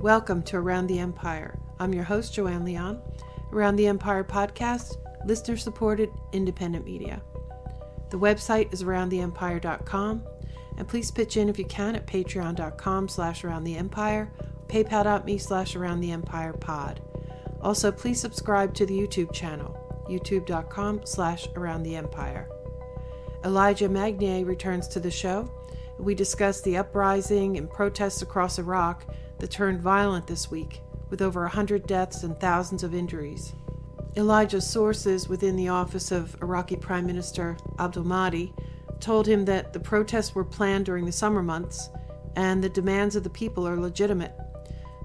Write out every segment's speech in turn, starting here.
Welcome to Around the Empire. I'm your host, Joanne Leon. Around the Empire podcast, listener supported independent media. The website is aroundtheempire.com, and please pitch in if you can at patreon.com slash aroundtheempire, paypal.me slash aroundtheempirepod. Also, please subscribe to the YouTube channel, youtube.com slash aroundtheempire. Elijah Magnier returns to the show. We discuss the uprising and protests across Iraq that turned violent this week, with over 100 deaths and thousands of injuries. Elijah's sources within the office of Iraqi Prime Minister Abdul Mahdi told him that the protests were planned during the summer months and the demands of the people are legitimate.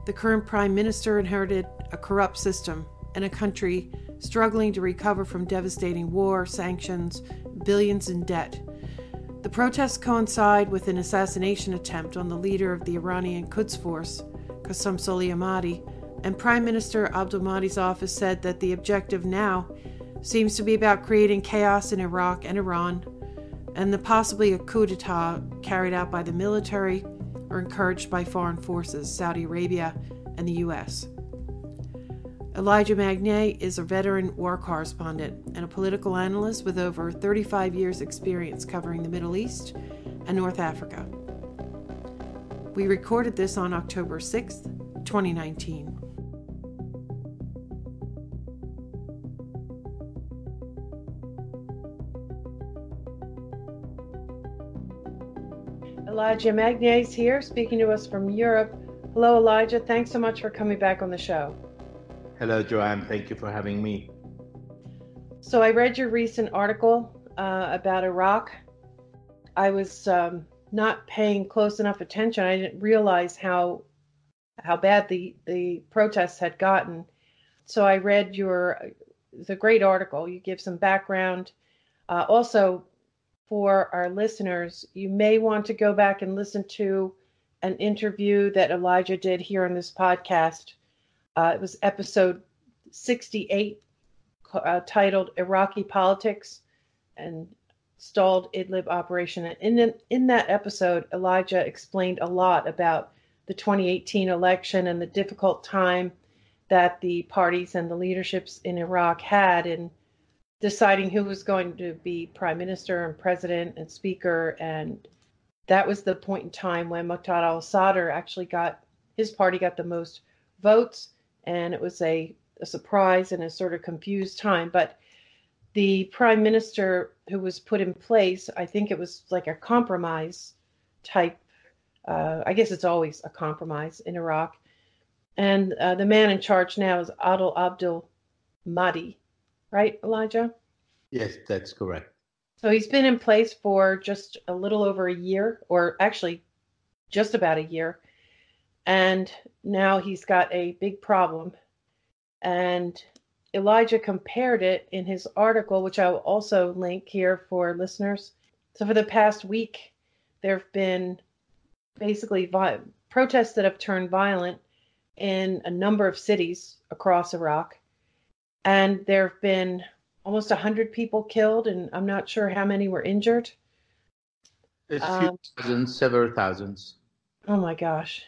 The current prime minister inherited a corrupt system and a country struggling to recover from devastating war, sanctions, billions in debt. The protests coincide with an assassination attempt on the leader of the Iranian Quds Force, Qasem Soleimani, and Prime Minister Abdul Mahdi's office said that the objective now seems to be about creating chaos in Iraq and Iran, and the possibly a coup d'etat carried out by the military or encouraged by foreign forces, Saudi Arabia and the U.S. Elijah Magnier is a veteran war correspondent and a political analyst with over 35 years' experience covering the Middle East and North Africa. We recorded this on October 6th, 2019. Elijah Magnier is here speaking to us from Europe. Hello, Elijah. Thanks so much for coming back on the show. Hello, Joanne. Thank you for having me. So, I read your recent article uh, about Iraq. I was um, not paying close enough attention. I didn't realize how how bad the the protests had gotten. So, I read your the great article. You give some background. Uh, also, for our listeners, you may want to go back and listen to an interview that Elijah did here on this podcast uh, it was episode 68, uh, titled Iraqi Politics and Stalled Idlib Operation. And in, in that episode, Elijah explained a lot about the 2018 election and the difficult time that the parties and the leaderships in Iraq had in deciding who was going to be prime minister and president and speaker. And that was the point in time when Muqtada al Sadr actually got his party got the most votes and it was a, a surprise and a sort of confused time. But the prime minister who was put in place, I think it was like a compromise type. Uh, I guess it's always a compromise in Iraq. And uh, the man in charge now is Adel Abdul Mahdi, right, Elijah? Yes, that's correct. So he's been in place for just a little over a year, or actually just about a year and now he's got a big problem. And Elijah compared it in his article, which I will also link here for listeners. So, for the past week, there have been basically vi- protests that have turned violent in a number of cities across Iraq. And there have been almost 100 people killed, and I'm not sure how many were injured. Few um, thousands, several thousands. Oh my gosh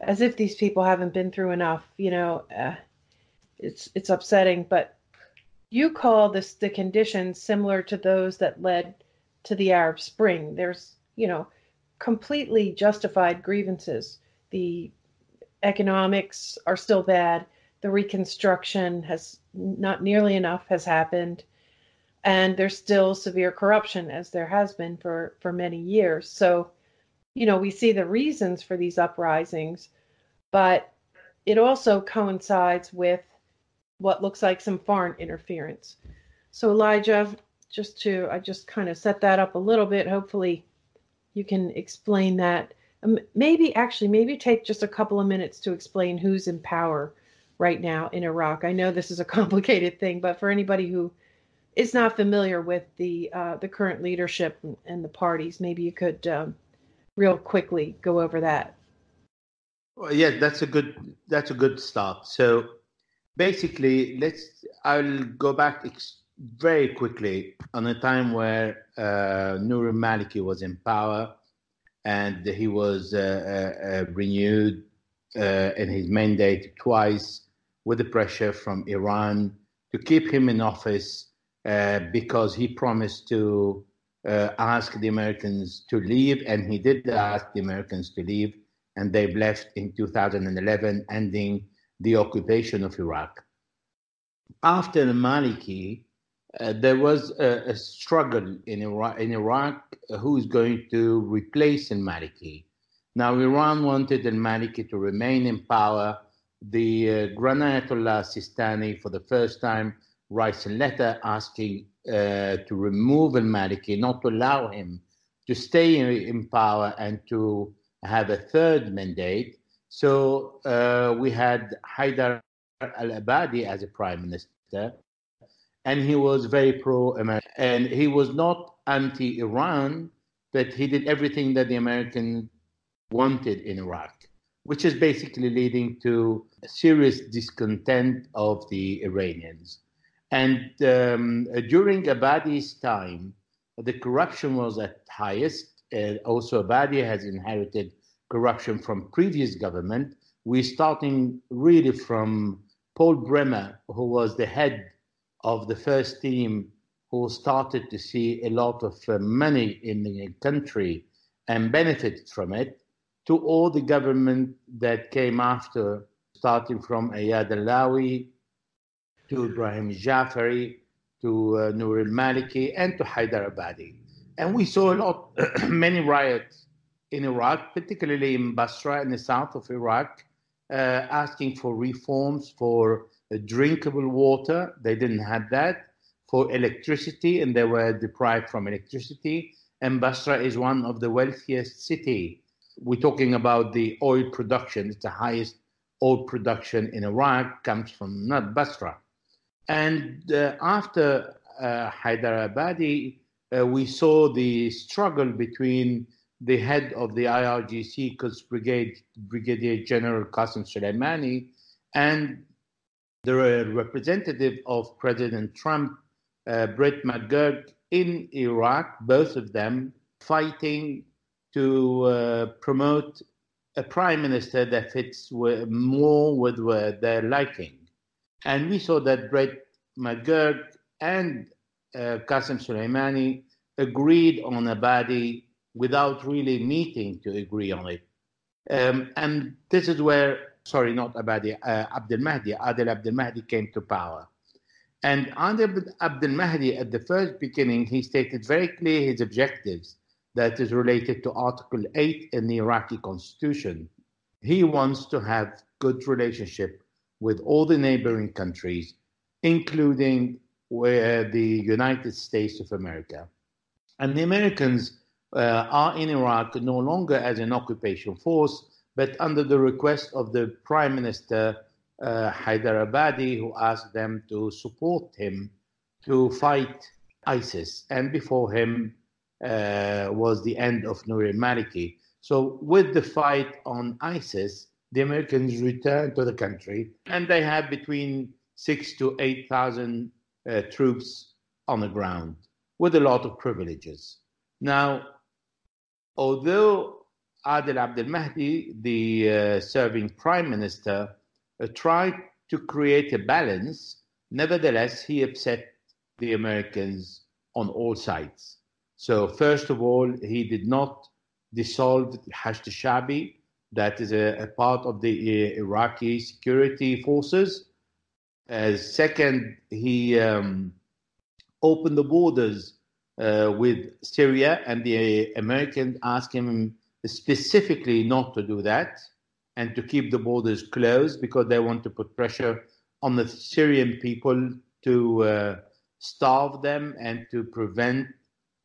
as if these people haven't been through enough. You know, uh, it's it's upsetting. But you call this the conditions similar to those that led to the Arab Spring. There's you know completely justified grievances. The economics are still bad. The reconstruction has not nearly enough has happened. And there's still severe corruption, as there has been for, for many years. So, you know, we see the reasons for these uprisings, but it also coincides with what looks like some foreign interference. So, Elijah, just to, I just kind of set that up a little bit. Hopefully, you can explain that. Um, maybe, actually, maybe take just a couple of minutes to explain who's in power right now in Iraq. I know this is a complicated thing, but for anybody who is not familiar with the uh, the current leadership and, the parties, maybe you could um, real quickly go over that. Well, yeah, that's a good that's a good start. So basically, let's I'll go back ex- very quickly on a time where uh, Nur Maliki was in power and he was uh, uh, uh renewed uh, in his mandate twice with the pressure from Iran to keep him in office uh, because he promised to ask the Americans to leave, and he did ask the Americans to leave, and they've left in 2011, ending the occupation of Iraq. After the Maliki, uh, there was a, a, struggle in Iraq, in Iraq uh, who is going to replace al-Maliki. Now, Iran wanted al-Maliki to remain in power. The uh, Grand Ayatollah Sistani, for the first time, writes a letter asking uh, to remove al-Maliki, not to allow him to stay in, in, power and to have a third mandate. So uh, we had Haider al-Abadi as a prime minister, and he was very pro-American. And he was not anti-Iran, but he did everything that the Americans wanted in Iraq, which is basically leading to serious discontent of the Iranians. And um, during Abadi's time, the corruption was at highest. Uh, also, Abadi has inherited corruption from previous government. We're starting really from Paul Bremer, who was the head of the first team, who started to see a lot of uh, money in the country and benefited from it, to all the government that came after, starting from Ayad Allawi, to Ibrahim Jafari, to uh, Nur al-Maliki, and to Haider Abadi. And we saw a lot, many riots in Iraq, particularly in Basra in the south of Iraq, uh, asking for reforms for drinkable water. They didn't have that. For electricity, and they were deprived from electricity. And Basra is one of the wealthiest city. We're talking about the oil production. It's the highest oil production in Iraq comes from not Basra. And uh, after uh, Haider Abadi, uh, we saw the struggle between the head of the IRGC, Brigade, Brigadier General Qasem Soleimani, and the representative of President Trump, uh, Brett McGurk, in Iraq, both of them fighting to uh, promote a prime minister that fits more with their liking. And we saw that Brett McGurk and uh, Qasem Soleimani agreed on Abadi without really meeting to agree on it. Um, and this is where, sorry, not Abadi, uh, Abdel Mahdi, Adel Abdel Mahdi came to power. And Adel Abdel Mahdi, at the first beginning, he stated very clear his objectives that is related to Article 8 in the Iraqi constitution. He wants to have good relationship with all the neighboring countries, including where the United States of America. And the Americans uh, are in Iraq no longer as an occupation force, but under the request of the Prime Minister uh, Haider Abadi, who asked them to support him to fight ISIS. And before him uh, was the end of Nouri al-Maliki. So with the fight on ISIS, the Americans returned to the country, and they have between six to eight thousand uh, troops on the ground with a lot of privileges. Now, although Adel Abdel Mahdi, the uh, serving prime minister, uh, tried to create a balance, nevertheless, he upset the Americans on all sides. So, first of all, he did not dissolve Hashd Shabi, that is a, a part of the uh, Iraqi security forces. Uh, second, he um, opened the borders uh, with Syria, and the Americans asked him specifically not to do that and to keep the borders closed because they want to put pressure on the Syrian people to uh, starve them and to prevent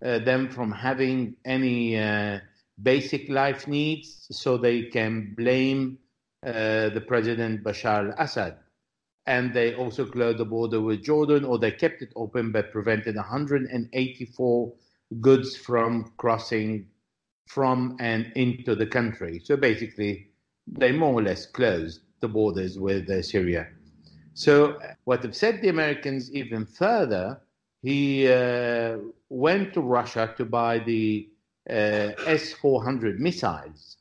uh, them from having any uh, basic life needs so they can blame uh, the president Bashar al Assad. And they also closed the border with Jordan, or they kept it open but prevented 184 goods from crossing from and into the country. So basically, they more or less closed the borders with uh, Syria. So, what upset the Americans even further, he uh, went to Russia to buy the uh, S 400 missiles.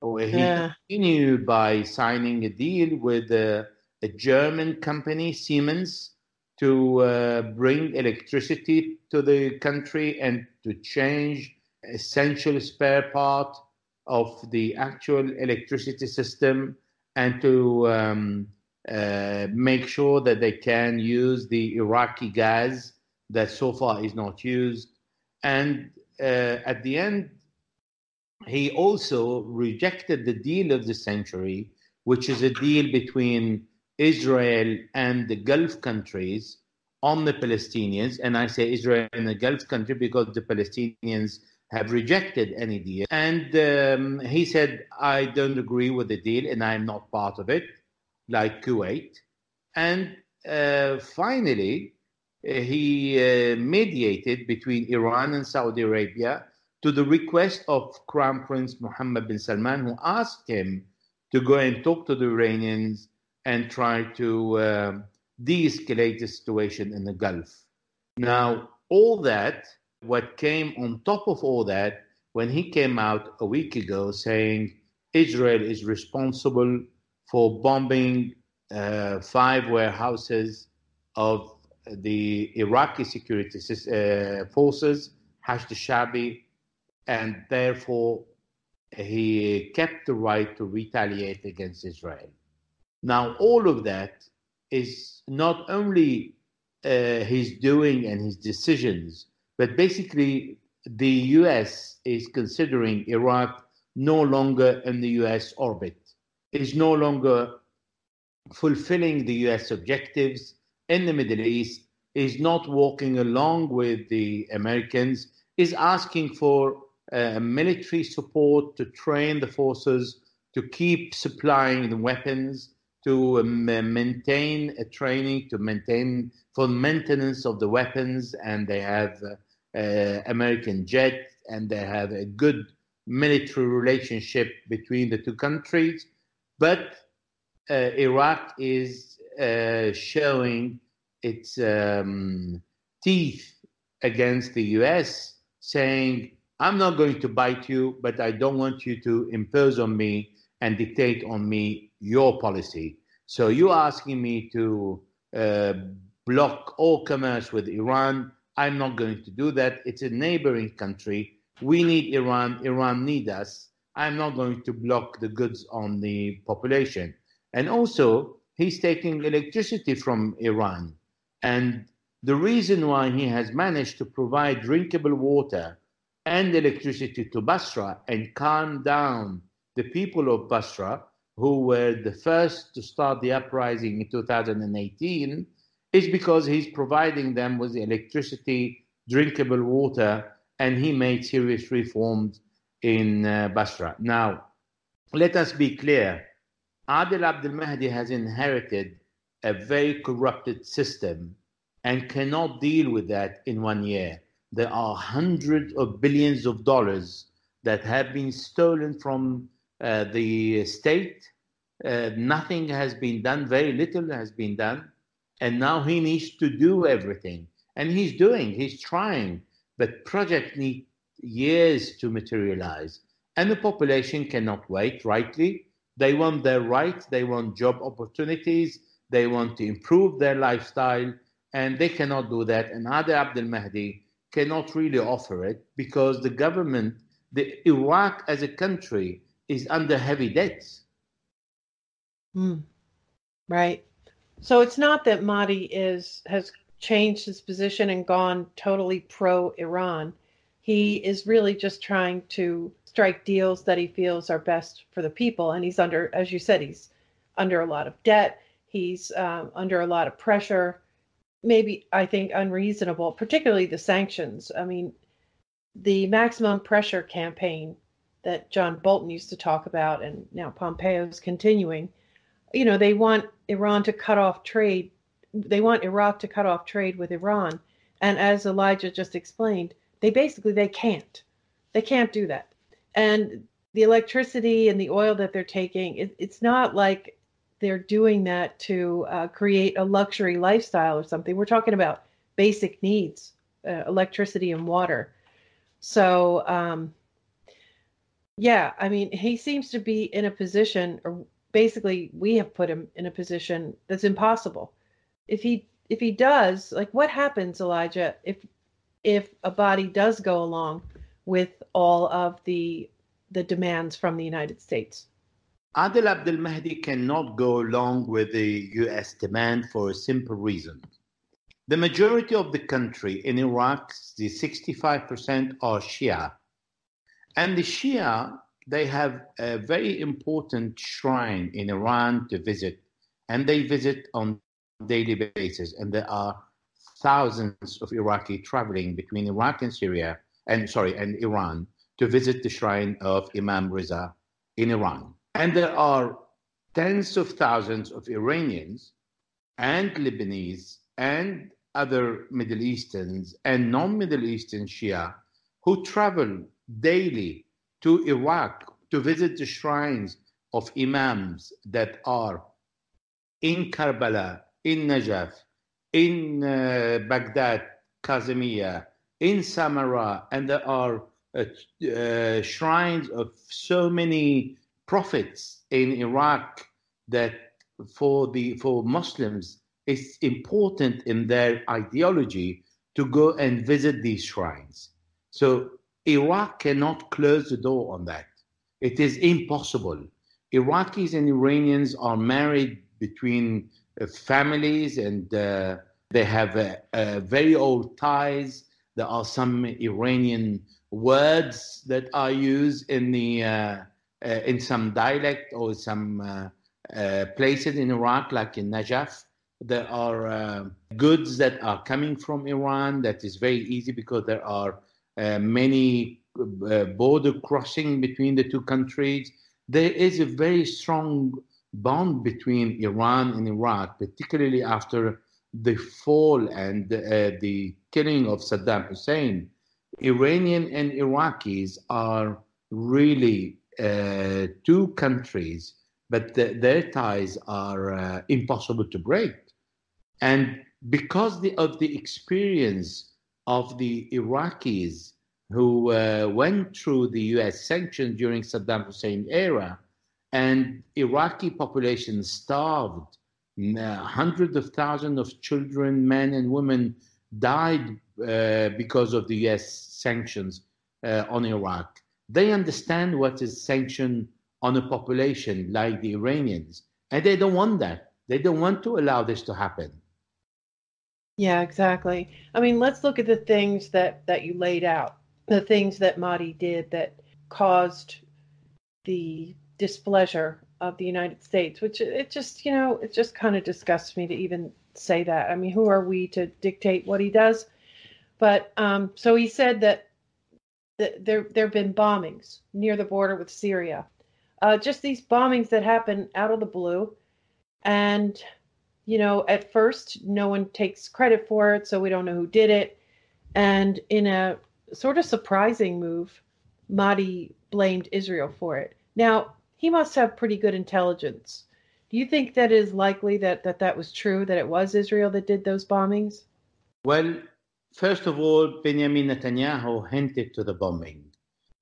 Or he Yeah. continued by signing a deal with a, a German company, Siemens, to uh, bring electricity to the country and to change essential spare part of the actual electricity system and to um, uh, make sure that they can use the Iraqi gas that so far is not used. And uh, at the end, he also rejected the deal of the century, which is a deal between Israel and the Gulf countries on the Palestinians. And I say Israel and the Gulf country because the Palestinians have rejected any deal. And um, he said, I don't agree with the deal and I'm not part of it, like Kuwait. And uh, finally, he uh, mediated between Iran and Saudi Arabia to the request of Crown Prince Mohammed bin Salman, who asked him to go and talk to the Iranians and try to uh, de escalate the situation in the Gulf. Now, all that, what came on top of all that, when he came out a week ago saying Israel is responsible for bombing uh, five warehouses of the Iraqi security uh, forces, Hashd al-Shabi, and therefore he kept the right to retaliate against Israel. Now, all of that is not only uh, his doing and his decisions, but basically the US is considering Iraq no longer in the US orbit, is no longer fulfilling the US objectives in the Middle East, is not walking along with the Americans, is asking for uh, military support to train the forces, to keep supplying the weapons, to um, maintain a training, to maintain for maintenance of the weapons, and they have uh, uh, American jet, and they have a good military relationship between the two countries. But uh, Iraq is uh, showing its um, teeth against the US, saying, I'm not going to bite you, but I don't want you to impose on me and dictate on me your policy. So you're asking me to uh, block all commerce with Iran. I'm not going to do that. It's a neighboring country. We need Iran. Iran need us. I'm not going to block the goods on the population. And also, he's taking electricity from Iran. And the reason why he has managed to provide drinkable water and electricity to Basra and calm down the people of Basra, who were the first to start the uprising in 2018, is because he's providing them with electricity, drinkable water, and he made serious reforms in uh, Basra. Now, let us be clear Adil Abdul Mahdi has inherited a very corrupted system and cannot deal with that in one year. There are hundreds of billions of dollars that have been stolen from uh, the state. Uh, nothing has been done, very little has been done. And now he needs to do everything. And he's doing, he's trying. But projects need years to materialize. And the population cannot wait, rightly. They want their rights, they want job opportunities, they want to improve their lifestyle, and they cannot do that. And Adil Abdel Mahdi cannot really offer it because the government, the Iraq as a country, is under heavy debts. Mm. Right. So it's not that Mahdi is has changed his position and gone totally pro Iran. He is really just trying to strike deals that he feels are best for the people. And he's under, as you said, he's under a lot of debt. He's um, under a lot of pressure. Maybe I think unreasonable, particularly the sanctions. I mean, the maximum pressure campaign that John Bolton used to talk about, and now Pompeo's continuing. You know, they want Iran to cut off trade. They want Iraq to cut off trade with Iran, and as Elijah just explained, they basically they can't. They can't do that. And the electricity and the oil that they're taking, it, it's not like they're doing that to uh, create a luxury lifestyle or something. We're talking about basic needs, uh, electricity and water. So um, Yeah, I mean, he seems to be in a position, or basically, we have put him in a position that's impossible. If he if he does, like, what happens, Elijah, if if Abadi does go along with all of the the demands from the United States? Adel Abdel Mahdi cannot go along with the US demand for a simple reason. The majority of the country in Iraq, the 65% are Shia. And the Shia, they have a very important shrine in Iran to visit, and they visit on daily basis. And there are thousands of Iraqi traveling between Iraq and Syria, and sorry, and Iran to visit the shrine of Imam Riza in Iran. And there are tens of thousands of Iranians and Lebanese and other Middle Easterns and non Middle Eastern Shia who travel daily to Iraq to visit the shrines of Imams that are in Karbala, in Najaf, in uh, Baghdad, Kazimiya, in Samarra, and there are uh, uh, shrines of so many prophets in Iraq that for the for Muslims it's important in their ideology to go and visit these shrines. So Iraq cannot close the door on that. It is impossible. Iraqis and Iranians are married between uh, families and uh, they have very old ties. There are some Iranian words that are used in the uh, uh, in some dialect or some uh, uh, places in Iraq, like in Najaf. There are goods that are coming from Iran that is very easy because there are many border crossing between the two countries. There is a very strong bond between Iran and Iraq, particularly after the fall and uh, the killing of Saddam Hussein, Iranian and Iraqis are really uh, two countries, but the, their ties are uh, impossible to break. And because the, of the experience of the Iraqis who uh, went through the US sanctions during Saddam Hussein era, and Iraqi population starved uh, hundreds of thousands of children, men and women died uh, because of the US sanctions uh, on Iraq. They understand what is sanction on a population like the Iranians, and they don't want that. They don't want to allow this to happen. Yeah, exactly. I mean, let's look at the things that that you laid out, the things that Mahdi did that caused the displeasure of the United States, which it just, you know, it just kind of disgusts me to even say that. I mean, who are we to dictate what he does? But um, so he said that, that there there have been bombings near the border with Syria, uh, just these bombings that happen out of the blue, and you know, at first no one takes credit for it, so we don't know who did it, and in a sort of surprising move, Mahdi blamed Israel for it. Now he must have pretty good intelligence. Do you think that is likely that, that that was true, that it was Israel that did those bombings? Well, first of all, Benjamin Netanyahu hinted to the bombing.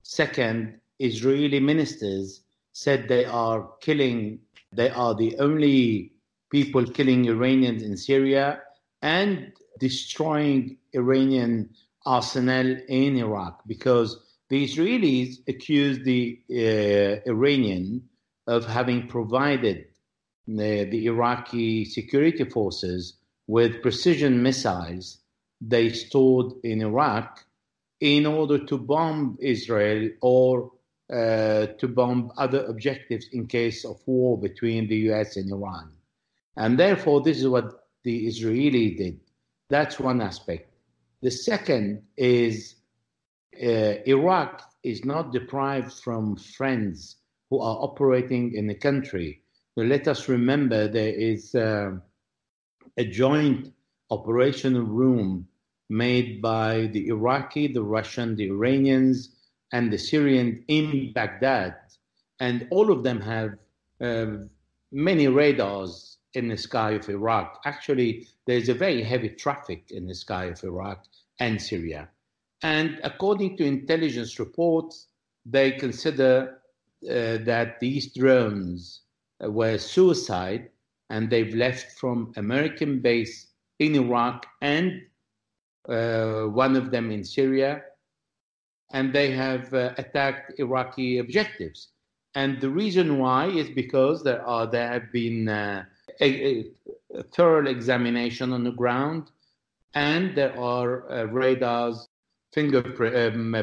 Second, Israeli ministers said they are killing, they are the only people killing Iranians in Syria and destroying Iranian arsenal in Iraq because the Israelis accused the uh, Iranian of having provided the, the, Iraqi security forces with precision missiles they stored in Iraq in order to bomb Israel or uh, to bomb other objectives in case of war between the US and Iran. And therefore, this is what the Israeli did. That's one aspect. The second is uh, Iraq is not deprived from friends who are operating in the country. So let us remember there is uh, a joint operational room made by the Iraqi, the Russian, the Iranians, and the Syrian in Baghdad. And all of them have uh, many radars in the sky of Iraq. Actually, there's a very heavy traffic in the sky of Iraq and Syria. And according to intelligence reports, they consider uh, that these drones were suicide and they've left from American base in Iraq and uh, one of them in Syria, and they have uh, attacked Iraqi objectives. And the reason why is because there are there have been uh, a, a, thorough examination on the ground, and there are uh, radars fingerprint um,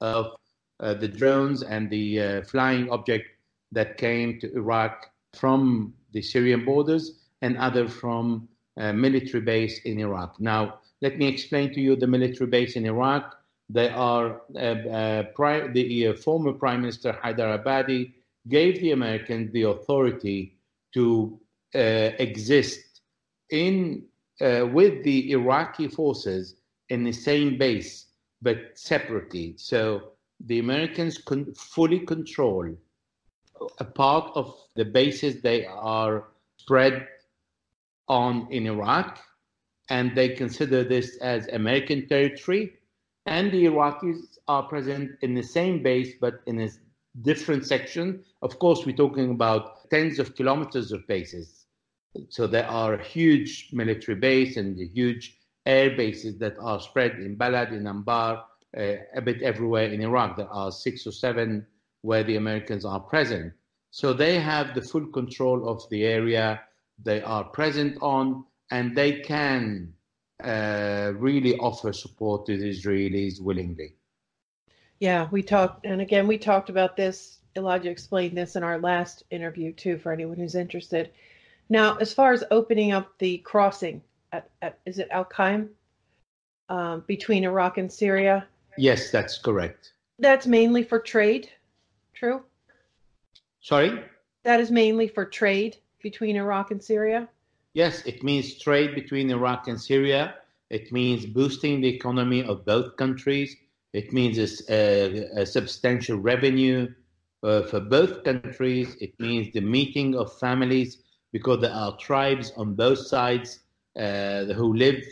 of uh, the drones and the uh, flying object that came to Iraq from the Syrian borders and other from a military base in Iraq. Now, let me explain to you the military base in Iraq. They are uh, uh, pri- the uh, former Prime Minister Haider Abadi gave the Americans the authority to uh, exist in uh, with the Iraqi forces in the same base, but separately. So the Americans con- fully control a part of the bases they are spread on in Iraq, and they consider this as American territory. And the Iraqis are present in the same base, but in a different section. Of course, we're talking about tens of kilometers of bases. So there are huge military bases and huge air bases that are spread in Balad, in Anbar, uh, a bit everywhere in Iraq. There are six or seven where the Americans are present. So they have the full control of the area they are present on, and they can uh, really offer support to the Israelis willingly. Yeah, we talked, and again, we talked about this. Elijah explained this in our last interview, too, for anyone who's interested. Now, as far as opening up the crossing at, at is it Al Qaim um, between Iraq and Syria? Yes, that's correct. That's mainly for trade, true? Sorry? That is mainly for trade between Iraq and Syria? Yes, it means trade between Iraq and Syria. It means boosting the economy of both countries. It means a, a substantial revenue uh, for both countries. It means the meeting of families because there are tribes on both sides uh, who live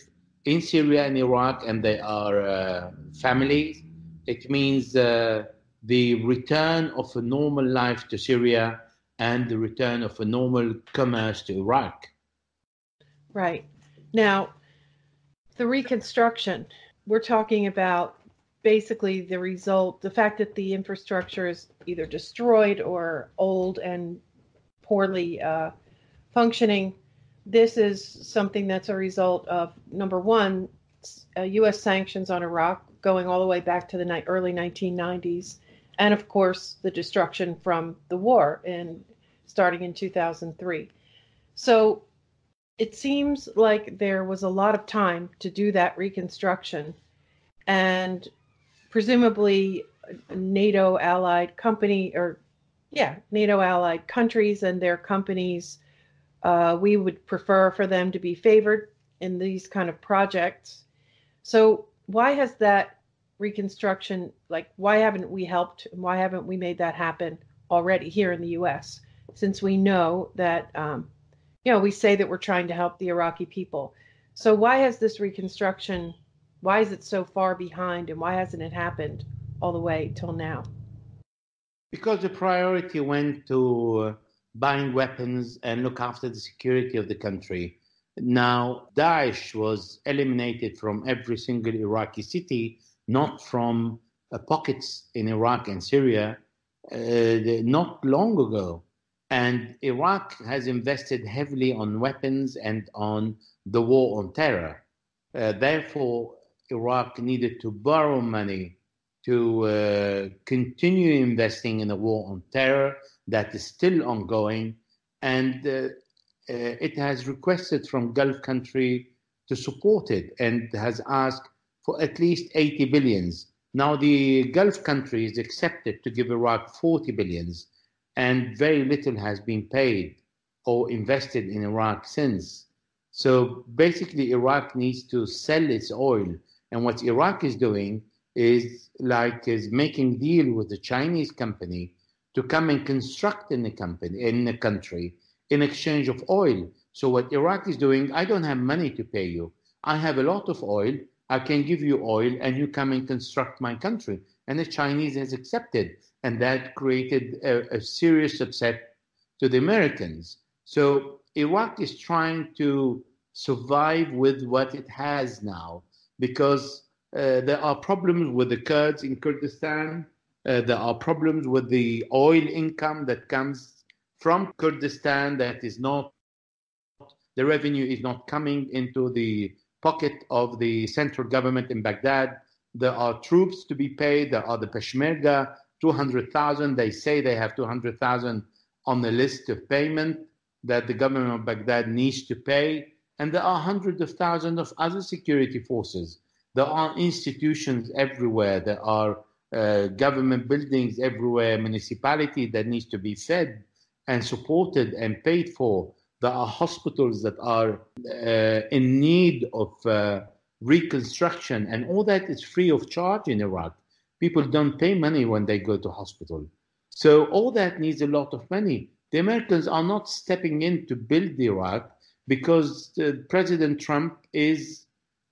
in Syria and Iraq, and they are uh, families. It means uh, the return of a normal life to Syria and the return of a normal commerce to Iraq. Right. Now, the reconstruction, we're talking about basically the result, the fact that the infrastructure is either destroyed or old and poorly uh, functioning. This is something that's a result of number one, uh, U.S. sanctions on Iraq going all the way back to the ni- early 1990s, and of course the destruction from the war in starting in 2003. So it seems like there was a lot of time to do that reconstruction, and presumably NATO allied company or yeah NATO allied countries and their companies. Uh, we would prefer for them to be favored in these kind of projects. So why has that reconstruction like why haven't we helped and why haven't we made that happen already here in the us since we know that um, you know we say that we're trying to help the iraqi people so why has this reconstruction why is it so far behind and why hasn't it happened all the way till now because the priority went to uh, buying weapons and look after the security of the country now daesh was eliminated from every single iraqi city not from uh, pockets in Iraq and Syria uh, not long ago. And Iraq has invested heavily on weapons and on the war on terror. Uh, therefore, Iraq needed to borrow money to uh, continue investing in the war on terror that is still ongoing. And uh, uh, it has requested from Gulf country to support it and has asked for at least 80 billions. Now the Gulf countries accepted to give Iraq 40 billions, and very little has been paid or invested in Iraq since. So basically, Iraq needs to sell its oil, and what Iraq is doing is like is making deal with the Chinese company to come and construct in the company in the country in exchange of oil. So what Iraq is doing, I don't have money to pay you. I have a lot of oil. I can give you oil and you come and construct my country. and the Chinese has accepted, and that created a, a serious upset to the Americans. So Iraq is trying to survive with what it has now because uh, there are problems with the Kurds in Kurdistan. Uh, there are problems with the oil income that comes from Kurdistan that is not, the revenue is not coming into the pocket of the central government in Baghdad. There are troops to be paid. There are the Peshmerga, 200,000. They say they have 200,000 on the list of payment that the government of Baghdad needs to pay. And there are hundreds of thousands of other security forces. There are institutions everywhere. There are uh, government buildings everywhere, municipality that needs to be fed and supported and paid for. There are hospitals that are uh, in need of uh, reconstruction, and all that is free of charge in Iraq. People don't pay money when they go to hospital. So all that needs a lot of money. The Americans are not stepping in to build Iraq because uh, President Trump is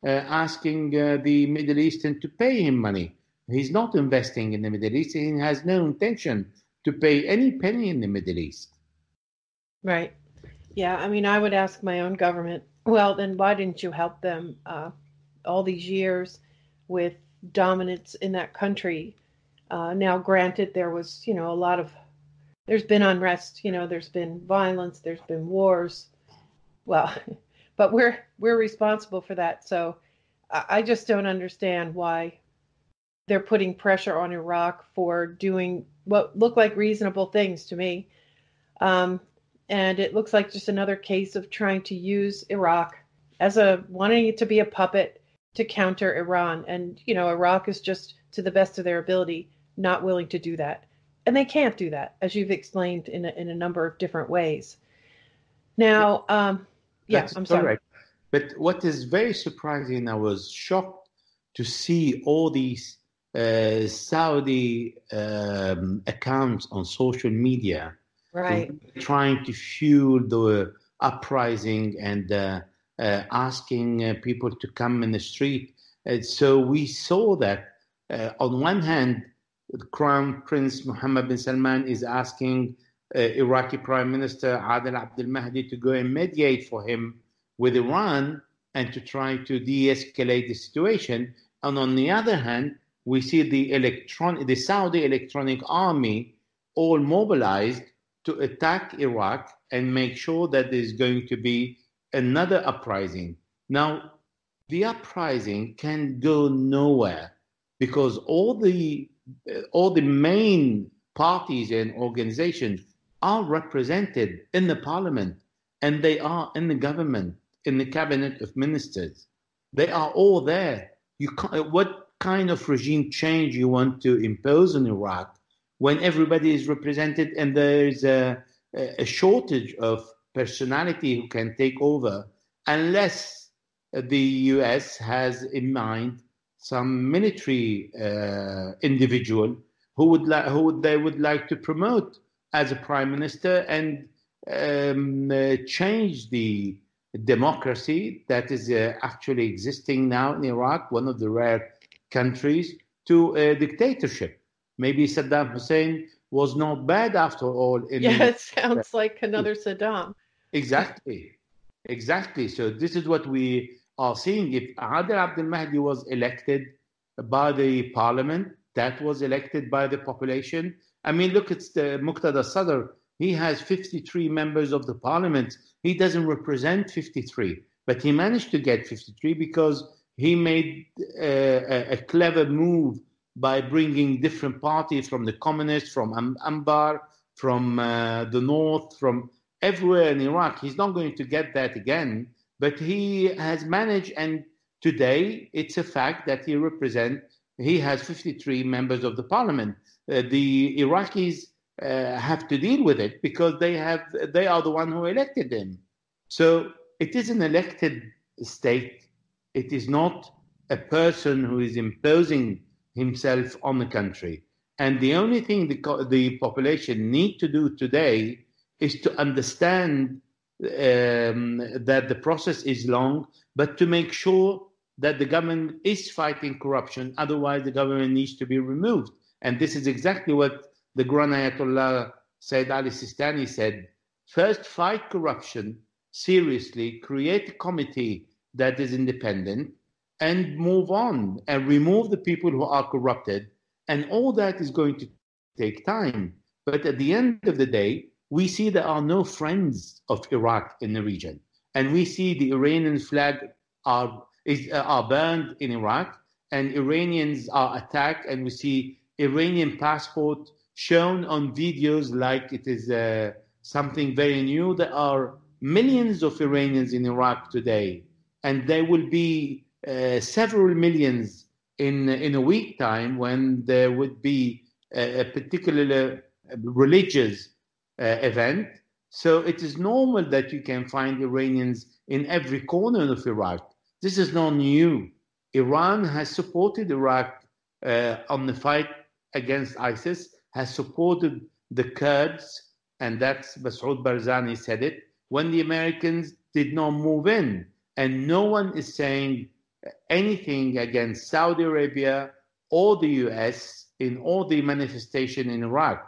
uh, asking the Middle Eastern to pay him money. He's not investing in the Middle East. He has no intention to pay any penny in the Middle East. Right. Yeah. I mean, I would ask my own government, well, then why didn't you help them uh, all these years with dominance in that country? Uh, now, granted, there was, you know, a lot of, there's been unrest, you know, there's been violence, there's been wars. Well, but we're we're responsible for that. So I, I just don't understand why they're putting pressure on Iraq for doing what look like reasonable things to me. Um, and it looks like just another case of trying to use Iraq as a wanting it to be a puppet to counter Iran. And you know, Iraq is just to the best of their ability not willing to do that. And they can't do that, as you've explained in a, in a number of different ways. Now, um, yeah, That's I'm sorry. Correct. But what is very surprising, I was shocked to see all these uh, Saudi um, accounts on social media, right? Trying to fuel the uprising and uh, uh, asking uh, people to come in the street. And so we saw that uh, on one hand, Crown Prince Mohammed bin Salman is asking uh, Iraqi Prime Minister Adel Abdel Mahdi to go and mediate for him with Iran and to try to de-escalate the situation. And on the other hand, we see the electron, the Saudi Electronic Army all mobilized to attack Iraq and make sure that there's going to be another uprising. Now, the uprising can go nowhere because all the uh, all the main parties and organizations are represented in the parliament and they are in the government, in the cabinet of ministers. They are all there. You can't, what kind of regime change you want to impose on Iraq when everybody is represented and there's a, a shortage of personality who can take over unless the US has in mind some military uh, individual who would like who they would like to promote as a prime minister and um, uh, change the democracy that is uh, actually existing now in Iraq, one of the rare countries, to a dictatorship. Maybe Saddam Hussein was not bad after all. yeah, it sounds like another Saddam. Exactly, exactly. So this is what we are seeing if Adel Abdel Mahdi was elected by the parliament, that was elected by the population. I mean, look, it's the Muqtada Sadr. He has 53 members of the parliament. He doesn't represent 53, but he managed to get 53 because he made a, a clever move by bringing different parties from the communists, from Anbar, from uh, the north, from everywhere in Iraq. He's not going to get that again but he has managed, and today it's a fact that he represents, he has 53 members of the parliament. Uh, the Iraqis uh, have to deal with it because they have they are the one who elected him. So it is an elected state. It is not a person who is imposing himself on the country. And the only thing the, the population need to do today is to understand um, that the process is long, but to make sure that the government is fighting corruption, otherwise, the government needs to be removed. And this is exactly what the Grand Ayatollah Sayyid Ali Sistani said first, fight corruption seriously, create a committee that is independent, and move on and remove the people who are corrupted. And all that is going to take time. But at the end of the day, we see there are no friends of Iraq in the region. And we see the Iranian flag are, is, uh, are burned in Iraq, and Iranians are attacked, and we see Iranian passport shown on videos like it is uh, something very new. There are millions of Iranians in Iraq today, and there will be uh, several millions in in a week time when there would be a, a particular religious uh, event. So it is normal that you can find Iranians in every corner of Iraq. This is not new. Iran has supported Iraq uh, on the fight against ISIS, has supported the Kurds, and that's Masoud Barzani said it, when the Americans did not move in. And no one is saying anything against Saudi Arabia or the US in all the manifestation in Iraq.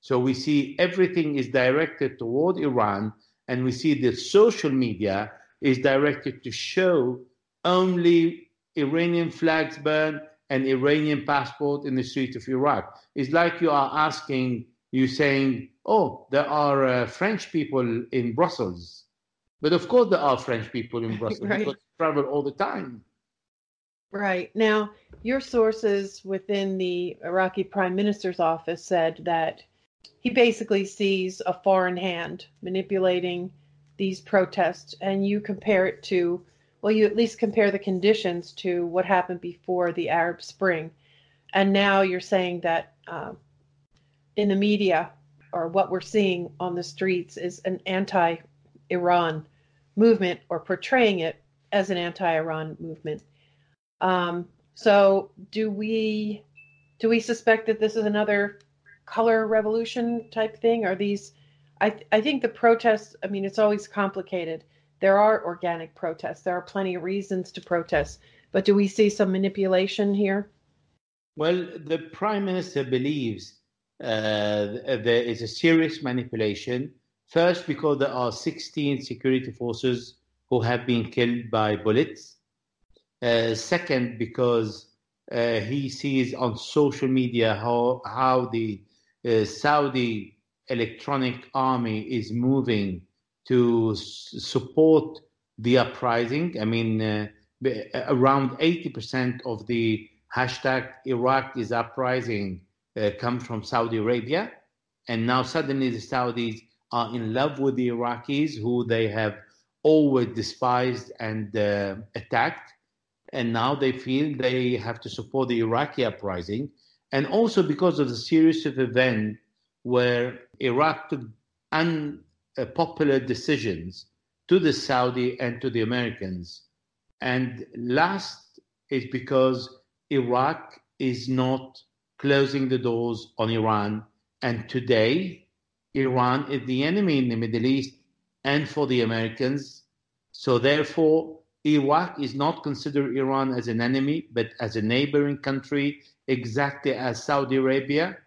So we see everything is directed toward Iran, and we see the social media is directed to show only Iranian flags burned and Iranian passport in the streets of Iraq. It's like you are asking, you saying, oh, there are uh, French people in Brussels. But of course, there are French people in Brussels right. because they travel all the time. Right. Now, your sources within the Iraqi prime minister's office said that he basically sees a foreign hand manipulating these protests, and you compare it to, well, you at least compare the conditions to what happened before the Arab Spring. And now you're saying that um, in the media, or what we're seeing on the streets, is an anti Iran movement or portraying it as an anti Iran movement. Um, so do we do we suspect that this is another color revolution type thing? Are these I I think the protests, I mean it's always complicated. There are organic protests. There are plenty of reasons to protest. But do we see some manipulation here? Well, the prime minister believes uh, there is a serious manipulation. First, because there are 16 security forces who have been killed by bullets. Uh, second, because uh, he sees on social media how how the uh, Saudi electronic army is moving to s- support the uprising. I mean, uh, around 80% of the hashtag Iraq is uprising uh, come from Saudi Arabia. And now suddenly the Saudis are in love with the Iraqis, who they have always despised and uh, attacked and now they feel they have to support the Iraqi uprising, and also because of the series of events where Iraq took unpopular decisions to the Saudi and to the Americans. And last is because Iraq is not closing the doors on Iran. And today, Iran is the enemy in the Middle East and for the Americans. So, therefore, Iraq is not considered Iran as an enemy, but as a neighboring country, exactly as Saudi Arabia,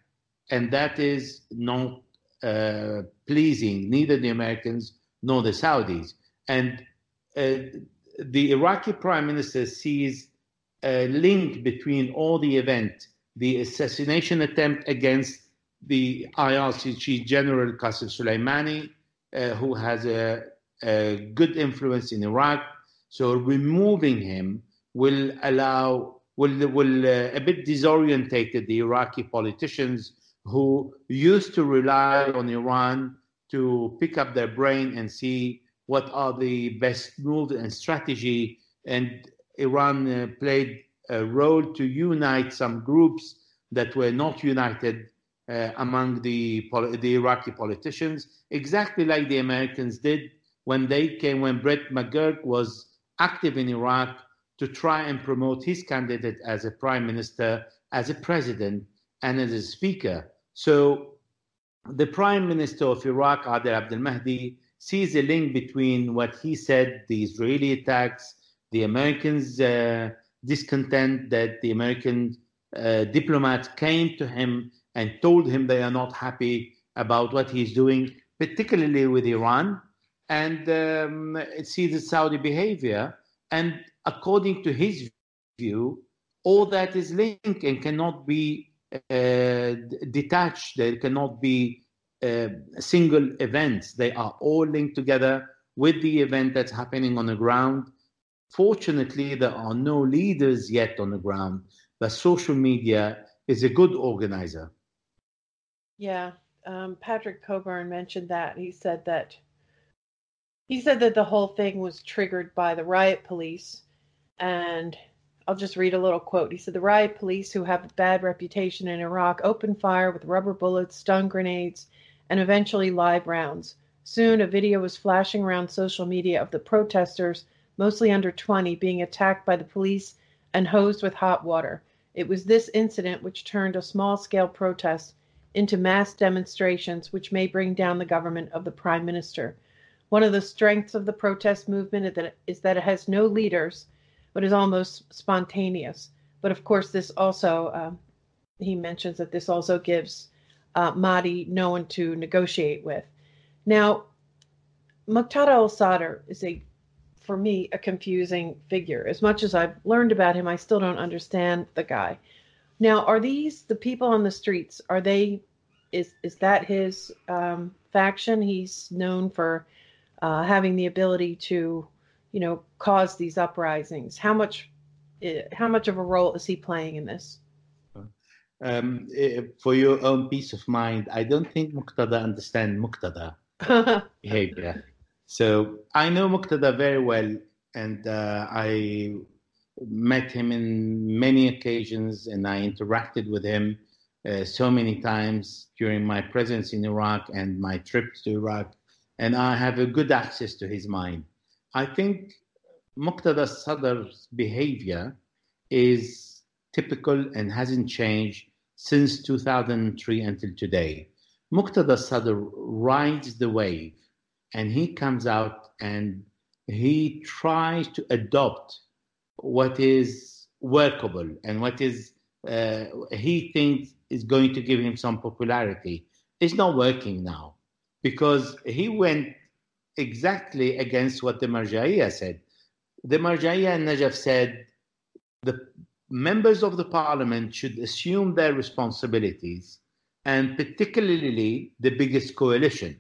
and that is not uh, pleasing neither the Americans nor the Saudis. And uh, the Iraqi prime minister sees a link between all the event, the assassination attempt against the IRGC General Qasem Soleimani, uh, who has a, a good influence in Iraq, so removing him will allow will will uh, a bit disorientated the Iraqi politicians who used to rely on Iran to pick up their brain and see what are the best moves and strategy. And Iran uh, played a role to unite some groups that were not united uh, among the, the Iraqi politicians, exactly like the Americans did when they came, when Brett McGurk was active in Iraq to try and promote his candidate as a prime minister, as a president, and as a speaker. So the prime minister of Iraq, Adel Abdel Mahdi, sees a link between what he said, the Israeli attacks, the Americans' uh, discontent that the American uh, diplomats came to him and told him they are not happy about what he's doing, particularly with Iran, and um, see the Saudi behavior. And according to his view, all that is linked and cannot be uh, detached. There cannot be uh, single events. They are all linked together with the event that's happening on the ground. Fortunately, there are no leaders yet on the ground, but social media is a good organizer. Yeah, um, Patrick Cockburn mentioned that. He said that he said that the whole thing was triggered by the riot police, and I'll just read a little quote. He said the riot police, who have a bad reputation in Iraq, opened fire with rubber bullets, stun grenades, and eventually live rounds. Soon, a video was flashing around social media of the protesters, mostly under 20, being attacked by the police and hosed with hot water. It was this incident which turned a small scale protest into mass demonstrations, which may bring down the government of the Prime Minister. One of the strengths of the protest movement is that it has no leaders, but is almost spontaneous. But of course, this also, um, he mentions that this also gives uh, Mahdi no one to negotiate with. Now, Muqtada al Sadr is a, for me, a confusing figure. As much as I've learned about him, I still don't understand the guy. Now, are these the people on the streets? Are they? Is is that his um, faction? He's known for uh, having the ability to, you know, cause these uprisings. How much? Eh, how much of a role is he playing in this? Um, eh, for your own peace of mind, I don't think Muqtada understand Muqtada behavior. So I know Muqtada very well, and uh, I met him in many occasions, and I interacted with him uh, so many times during my presence in Iraq and my trips to Iraq, and I have a good access to his mind. I think Muqtada Sadr's behavior is typical and hasn't changed since 2003 until today. Muqtada Sadr rides the wave and he comes out and he tries to adopt what is workable and what is uh, he thinks is going to give him some popularity. It's not working now because he went exactly against what the Marja'iyya said. The Marja'iyya and Najaf said the members of the parliament should assume their responsibilities, and particularly the biggest coalition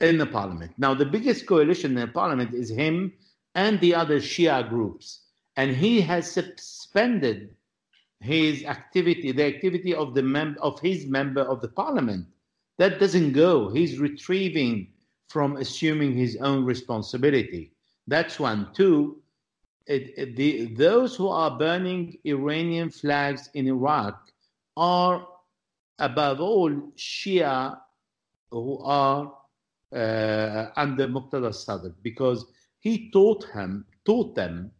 in the parliament. Now, the biggest coalition in the parliament is him and the other Shia groups, and he has suspended his activity, the activity of the mem- of his member of the parliament. That doesn't go. He's retrieving from assuming his own responsibility. That's one. Two, it, it, the, those who are burning Iranian flags in Iraq are, above all, Shia who are uh, under Muqtada Sadr because he taught him, taught them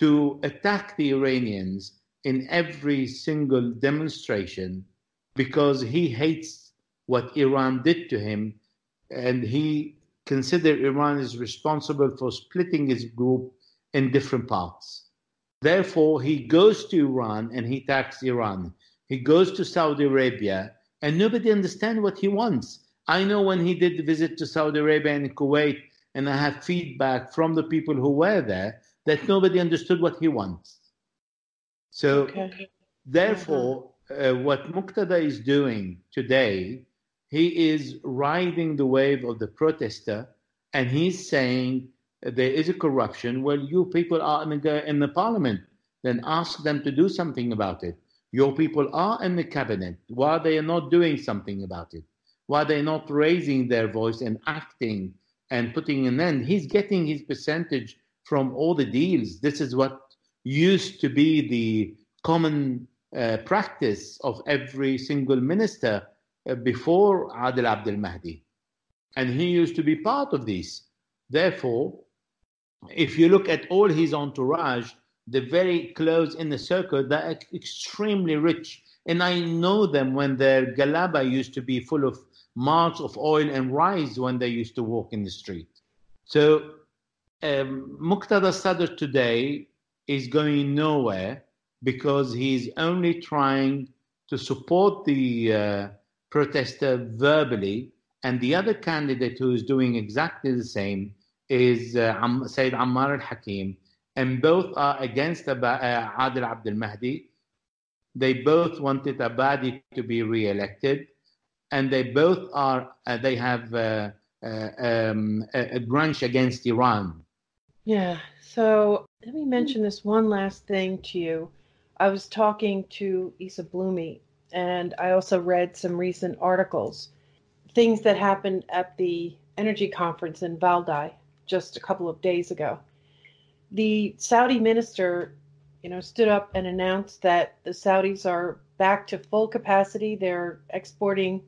to attack the Iranians in every single demonstration because he hates what Iran did to him and he considers Iran is responsible for splitting his group in different parts. Therefore, he goes to Iran and he attacks Iran. He goes to Saudi Arabia and nobody understands what he wants. I know when he did the visit to Saudi Arabia and Kuwait, and I have feedback from the people who were there that nobody understood what he wants. So, okay. therefore, uh, what Muqtada is doing today, he is riding the wave of the protester, and he's saying there is a corruption, well, you people are in the, in the parliament, then ask them to do something about it. Your people are in the cabinet. Why they are not doing something about it? Why they not raising their voice and acting and putting an end? He's getting his percentage from all the deals. This is what used to be the common uh, practice of every single minister uh, before Adil Abdel Mahdi. And he used to be part of this. Therefore, if you look at all his entourage, the very close in the circle, they're extremely rich. And I know them when their galaba used to be full of marks of oil and rice when they used to walk in the street. So um, Muqtada Sadr today is going nowhere because he's only trying to support the uh, protester verbally, and the other candidate who is doing exactly the same is uh, Sayyid Ammar al-Hakim, and both are against uh, Adil Abdel Mahdi. They both wanted Abadi to be re-elected, and they both are. Uh, they have uh, uh, um, a, a grudge against Iran. Yeah. So let me mention this one last thing to you. I was talking to Isa Blumi, and I also read some recent articles, things that happened at the energy conference in Valdai just a couple of days ago. The Saudi minister, you know, stood up and announced that the Saudis are back to full capacity. They're exporting,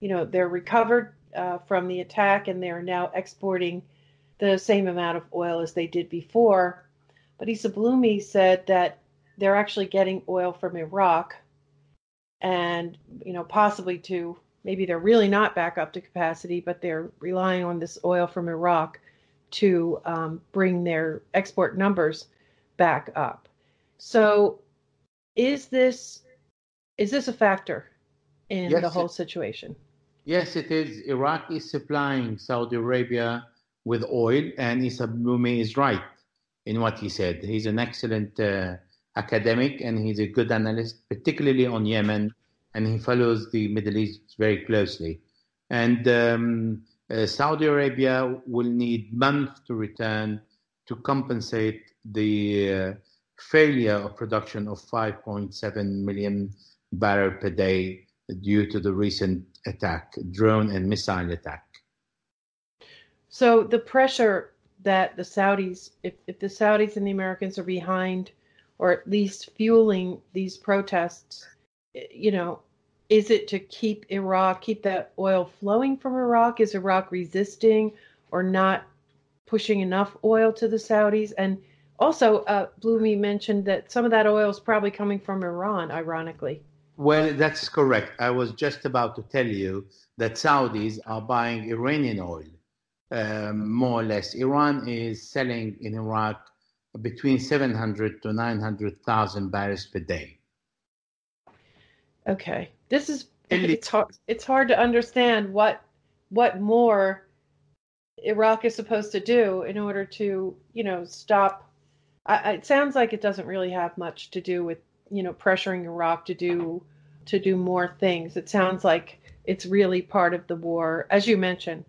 you know, they're recovered uh, from the attack and they're now exporting the same amount of oil as they did before. But Isa Blumi said that they're actually getting oil from Iraq and, you know, possibly to maybe they're really not back up to capacity, but they're relying on this oil from Iraq to um, bring their export numbers back up. So, is this is this a factor in yes, the whole situation? Yes, it is. Iraq is supplying Saudi Arabia with oil, and Isa Blumi is right in what he said. He's an excellent uh, academic and he's a good analyst, particularly on Yemen, and he follows the Middle East very closely. And um, uh, Saudi Arabia will need months to return to compensate the uh, failure of production of 5.7 million barrel per day due to the recent attack, drone and missile attack. So the pressure that the Saudis, if, if the Saudis and the Americans are behind or at least fueling these protests, you know, is it to keep Iraq, keep that oil flowing from Iraq? Is Iraq resisting or not pushing enough oil to the Saudis? And also, uh, mentioned that some of that oil is probably coming from Iran, ironically. Well, that's correct. I was just about to tell you that Saudis are buying Iranian oil, um, more or less. Iran is selling in Iraq between 700 to 900,000 barrels per day. Okay, this is it's hard. It's hard to understand what what more Iraq is supposed to do in order to you know stop. I, it sounds like it doesn't really have much to do with you know pressuring Iraq to do to do more things. It sounds like it's really part of the war, as you mentioned,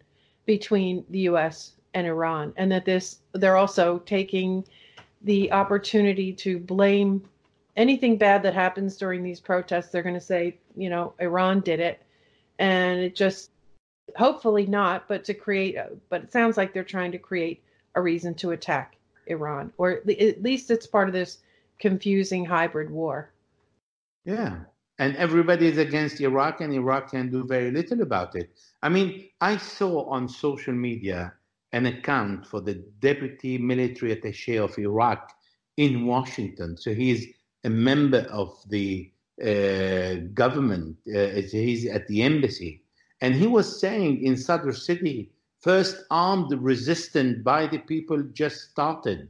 between the U.S. and Iran, and that this they're also taking the opportunity to blame anything bad that happens during these protests. They're going to say, you know, Iran did it, and it just hopefully not, but to create. But it sounds like they're trying to create a reason to attack Iran, or at least it's part of this confusing hybrid war. Yeah, and everybody is against Iraq, and Iraq can do very little about it. I mean, I saw on social media an account for the deputy military attaché of Iraq in Washington. So he's a member of the uh, government. Uh, he's at the embassy. And he was saying in Sadr City, first armed resistance by the people just started.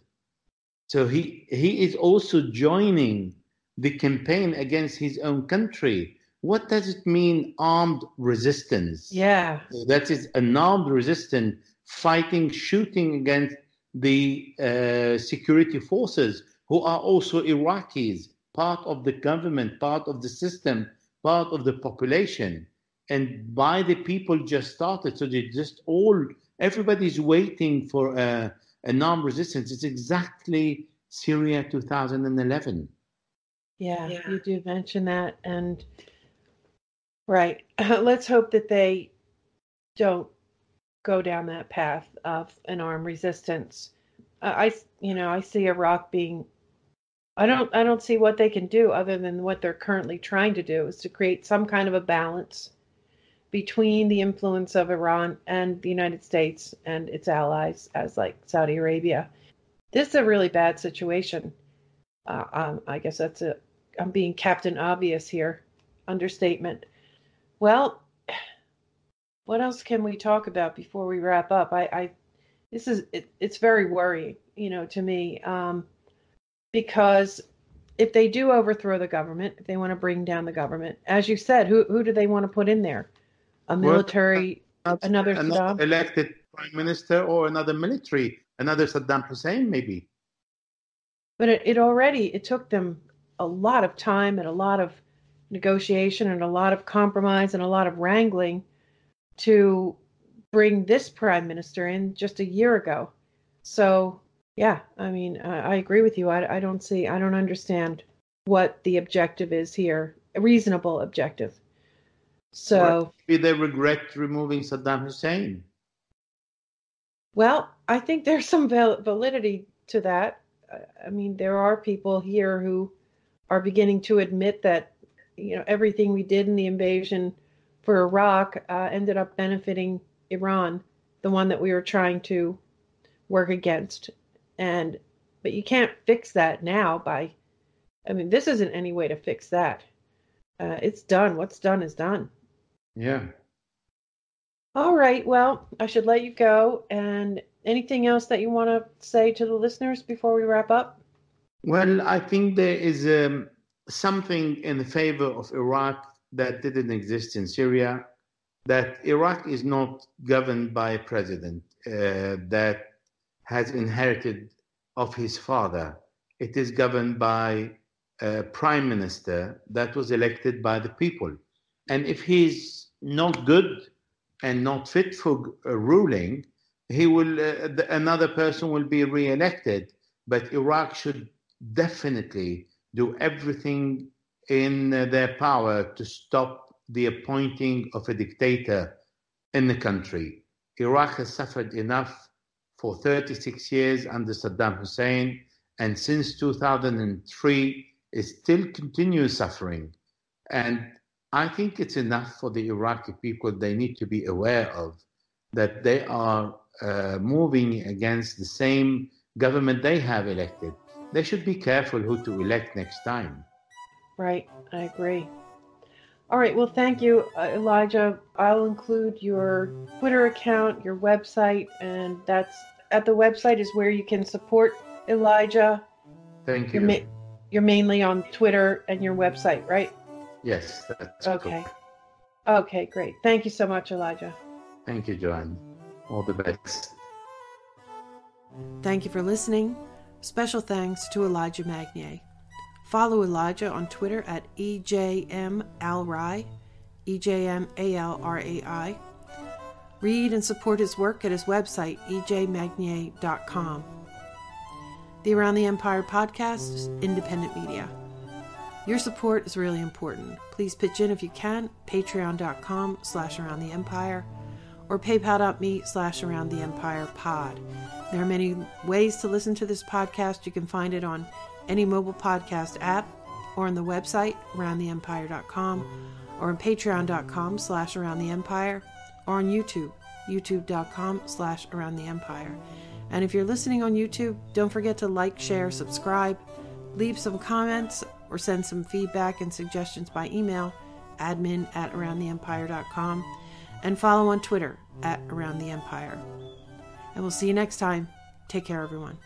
So he, he is also joining the campaign against his own country. What does it mean, armed resistance? Yeah. That is an armed resistance fighting, shooting against the uh, security forces who are also Iraqis, part of the government, part of the system, part of the population. And by the people just started, so they just all, everybody's waiting for a, an armed resistance. It's exactly Syria 2011. Yeah, yeah, you do mention that. And right, let's hope that they don't go down that path of an armed resistance. I, you know, I see Iraq being. I don't. I don't see what they can do other than what they're currently trying to do is to create some kind of a balance between the influence of Iran and the United States and its allies, as like Saudi Arabia. This is a really bad situation. Uh, um, I guess that's a. I'm being Captain Obvious here, understatement. Well, what else can we talk about before we wrap up? I, I this is it, it's very worrying, you know, to me, um, because if they do overthrow the government, if they want to bring down the government, as you said, who who do they want to put in there? A military, well, another, another elected prime minister, or another military, another Saddam Hussein, maybe. But it, it already it took them a lot of time and a lot of negotiation and a lot of compromise and a lot of wrangling to bring this prime minister in just a year ago. So yeah, I mean, I, I agree with you. I, I don't see, I don't understand what the objective is here, a reasonable objective. So maybe they regret removing Saddam Hussein. Well, I think there's some validity to that. I mean, there are people here who are beginning to admit that you know everything we did in the invasion for Iraq uh, ended up benefiting Iran, the one that we were trying to work against. And but you can't fix that now by i mean this isn't any way to fix that. Uh, it's done. What's done is done. Yeah. All right. Well i should let you go. And anything else that you want to say to the listeners before we wrap up? Well i think there is um, something in favor of iraq that didn't exist in syria that iraq is not governed by a president uh, that has inherited of his father. It is governed by a prime minister that was elected by the people. And if he's not good and not fit for ruling, he will uh, another person will be re-elected. But Iraq should definitely do everything in their power to stop the appointing of a dictator in the country. Iraq has suffered enough for 36 years under Saddam Hussein, and since 2003 it still continues suffering. And I think it's enough for the Iraqi people. They need to be aware of that they are uh, moving against the same government they have elected. They should be careful who to elect next time. Right, I agree. All right, well, thank you, uh, Elijah. I'll include your Twitter account, your website, and that's at the website is where you can support Elijah. Thank you. You're, ma- you're mainly on Twitter and your website, right? Yes, that's okay. Cool. Okay, great. Thank you so much, Elijah. Thank you, Joanne. All the best. Thank you for listening. Special thanks to Elijah Magnier. Follow Elijah on Twitter at EJMAlrai, E-J-M-A-L-R-A-I. Read and support his work at his website, ejmagnier.com. The Around the Empire podcast is independent media. Your support is really important. Please pitch in if you can, patreon.com slash around the empire or paypal.me slash around the empire pod. There are many ways to listen to this podcast. You can find it on any mobile podcast app or on the website aroundtheempire.com or on patreon.com slash around the empire or on YouTube, youtube.com slash around the empire. And if you're listening on YouTube, don't forget to like, share, subscribe, leave some comments, or send some feedback and suggestions by email, admin at aroundtheempire.com, and follow on Twitter at Around the Empire. And we'll see you next time. Take care, everyone.